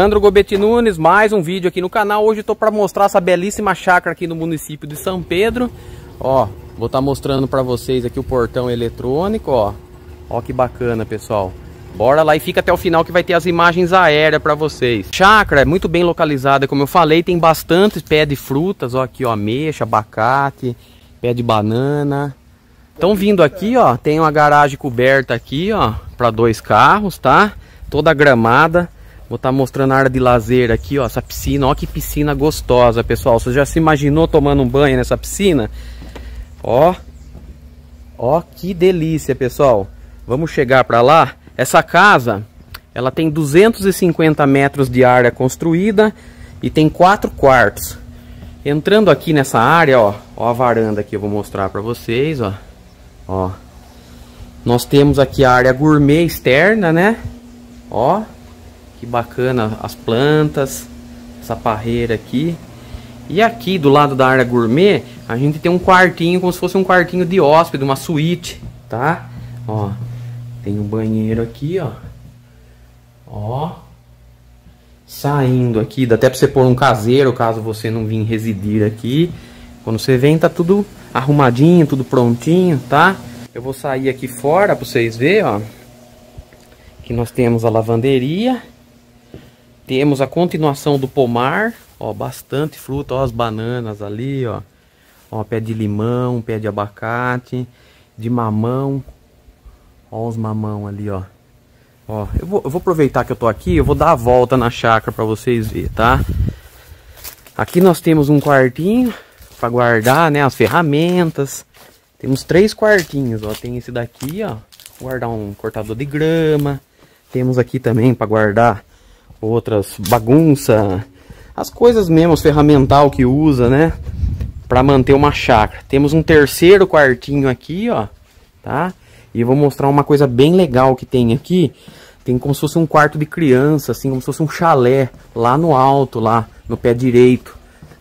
Sandro Gobetti Nunes, mais um vídeo aqui no canal. Hoje estou para mostrar essa belíssima chácara aqui no município de São Pedro. Ó, vou estar tá mostrando para vocês aqui o portão eletrônico, ó. Ó que bacana, pessoal. Bora lá e fica até o final que vai ter as imagens aéreas para vocês. Chácara é muito bem localizada, como eu falei, tem bastante pé de frutas, ó aqui, ó, ameixa, abacate, pé de banana. Estão vindo aqui, ó, tem uma garagem coberta aqui, ó, para dois carros, tá? Toda gramada. Vou estar tá mostrando a área de lazer aqui, ó, essa piscina. Ó que piscina gostosa, pessoal. Você já se imaginou tomando um banho nessa piscina? Ó. Ó que delícia, pessoal. Vamos chegar para lá. Essa casa, ela tem 250 metros de área construída e tem quatro quartos. Entrando aqui nessa área, ó, ó a varanda aqui eu vou mostrar para vocês, ó. Ó. Nós temos aqui a área gourmet externa, né? Ó, que bacana as plantas, essa parreira aqui. E aqui do lado da área gourmet, a gente tem um quartinho como se fosse um quartinho de hóspede, uma suíte, tá? Ó, tem um banheiro aqui, ó. Ó. Saindo aqui, dá até pra você pôr um caseiro, caso você não vir residir aqui. Quando você vem, tá tudo arrumadinho, tudo prontinho, tá? Eu vou sair aqui fora pra vocês verem, ó. Que nós temos a lavanderia. Temos a continuação do pomar, ó, bastante fruta, ó, as bananas ali, ó. Ó, pé de limão, pé de abacate, de mamão, Ó os mamão ali, ó. Ó, eu vou, eu vou aproveitar que eu tô aqui, eu vou dar a volta na chácara pra vocês verem, tá? Aqui nós temos um quartinho pra guardar, né, as ferramentas. Temos três quartinhos, ó. Tem esse daqui, ó. Guardar um cortador de grama. Temos aqui também para guardar outras bagunça, as coisas mesmo, os ferramental que usa, né? Para manter uma chácara. Temos um terceiro quartinho aqui, ó, tá? E eu vou mostrar uma coisa bem legal que tem aqui. Tem como se fosse um quarto de criança, assim, como se fosse um chalé lá no alto, lá no pé direito,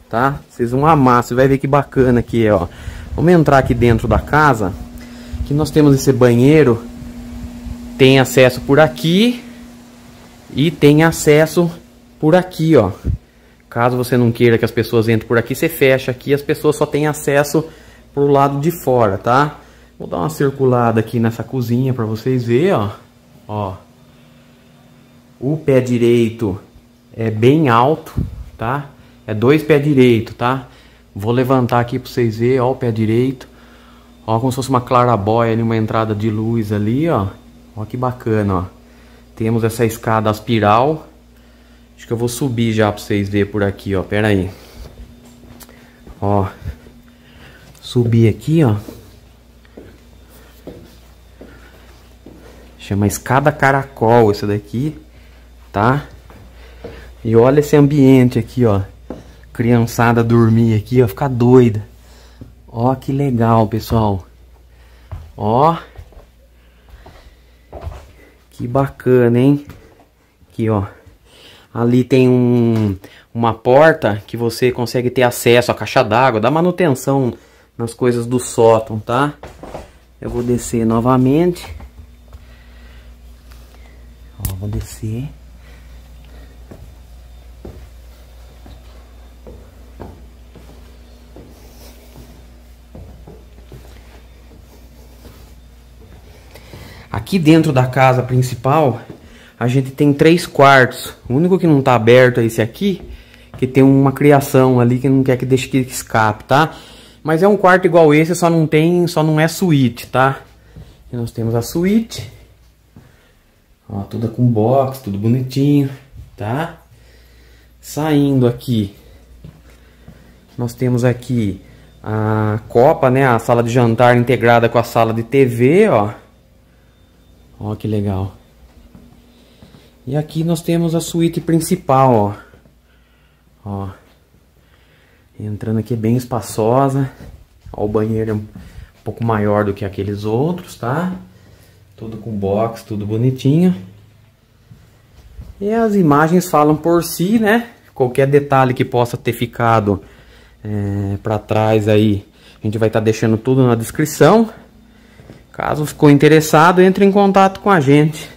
tá? Vocês vão amar, você vai ver que bacana aqui, ó. Vamos entrar aqui dentro da casa. Aqui nós temos esse banheiro. Tem acesso por aqui e tem acesso por aqui, ó. Caso você não queira que as pessoas entrem por aqui, você fecha aqui, as pessoas só têm acesso por lado de fora, tá? Vou dar uma circulada aqui nessa cozinha para vocês verem, ó. Ó. O pé direito é bem alto, tá? É dois pés direito, tá? Vou levantar aqui para vocês verem, ó, o pé direito. Ó, como se fosse uma clarabóia ali, uma entrada de luz ali, ó. Ó que bacana, ó. Temos essa escada aspiral. Acho que eu vou subir já para vocês verem por aqui, ó. Pera aí. Ó. Subir aqui, ó. Chama escada caracol essa daqui, tá? E olha esse ambiente aqui, ó. Criançada dormir aqui, ó, ficar doida. Ó que legal, pessoal. Ó. Que bacana, hein? Aqui, ó. Ali tem um, uma porta que você consegue ter acesso à caixa d'água, dá manutenção nas coisas do sótão, tá? Eu vou descer novamente. Ó, vou descer. Aqui dentro da casa principal, a gente tem três quartos. O único que não está aberto é esse aqui, que tem uma criação ali que não quer que deixe que escape, tá? Mas é um quarto igual esse, só não tem, só não é suíte, tá? E nós temos a suíte. Ó, toda com box, tudo bonitinho, tá? Saindo aqui, nós temos aqui a copa, né? A sala de jantar integrada com a sala de TV, ó. Ó, que legal. E aqui nós temos a suíte principal, ó. Ó. Entrando aqui bem espaçosa. Ó, o banheiro é um pouco maior do que aqueles outros, tá? Tudo com box, tudo bonitinho. E as imagens falam por si, né? Qualquer detalhe que possa ter ficado é, para trás aí, a gente vai estar tá deixando tudo na descrição. Caso ficou interessado, entre em contato com a gente.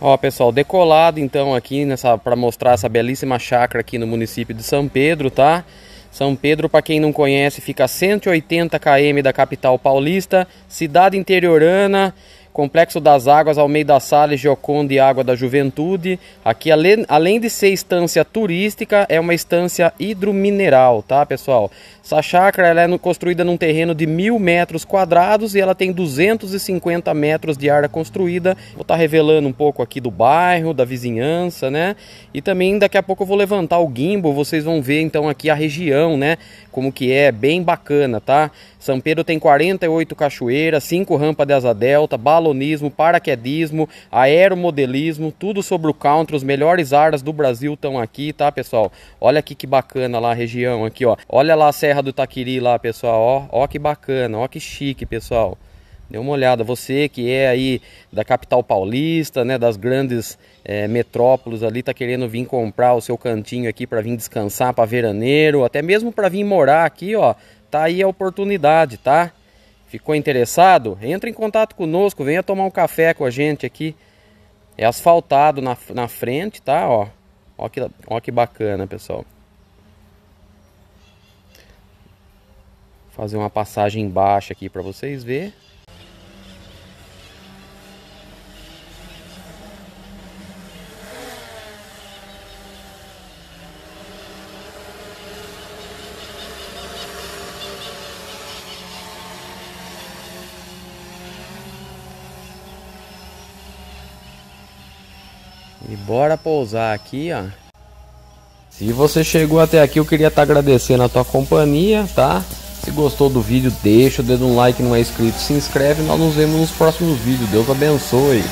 Ó, pessoal, decolado então aqui nessa para mostrar essa belíssima chácara aqui no município de São Pedro, tá? São Pedro, para quem não conhece, fica a 180 km da capital paulista, cidade interiorana, Complexo das Águas, Almeida Salles, Gioconda e Água da Juventude. Aqui, além, além de ser estância turística, é uma estância hidromineral, tá, pessoal? Essa chácara ela é construída num terreno de mil metros quadrados e ela tem 250 metros de área construída. Vou estar tá revelando um pouco aqui do bairro, da vizinhança, né? E também daqui a pouco eu vou levantar o gimbal, vocês vão ver então aqui a região, né? Como que é, bem bacana, tá? São Pedro tem 48 cachoeiras, 5 rampas de asa delta, balonismo, paraquedismo, aeromodelismo, tudo sobre o country, os melhores áreas do Brasil estão aqui, tá, pessoal? Olha aqui que bacana lá a região aqui, ó. Olha lá a Serra do Taquiri lá, pessoal, ó. Ó que bacana, ó que chique, pessoal. Dê uma olhada, você que é aí da capital paulista, né, das grandes é, metrópoles ali, tá querendo vir comprar o seu cantinho aqui para vir descansar para veraneiro, até mesmo para vir morar aqui, ó, tá aí a oportunidade, tá? Ficou interessado? Entra em contato conosco, venha tomar um café com a gente aqui. É asfaltado na, na frente, tá? Ó, ó que, ó que bacana, pessoal. Fazer uma passagem baixa aqui para vocês verem. E bora pousar aqui, ó. Se você chegou até aqui, eu queria estar tá agradecendo a tua companhia, tá? Se gostou do vídeo, deixa o dedo no like, não é inscrito, se inscreve. Nós nos vemos nos próximos vídeos. Deus abençoe.